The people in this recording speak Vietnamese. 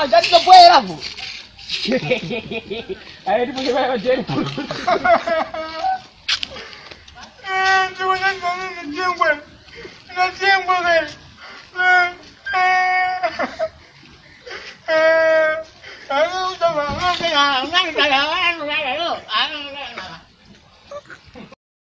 Ah, jadi nggak boleh lah bu. Ayo di punya banyak jadi. Eh, cuma kan kamu ngejeng gue. Ngejeng gue kan. Eh, eh, eh. Aduh, coba ngomong, ngomong, ngomong,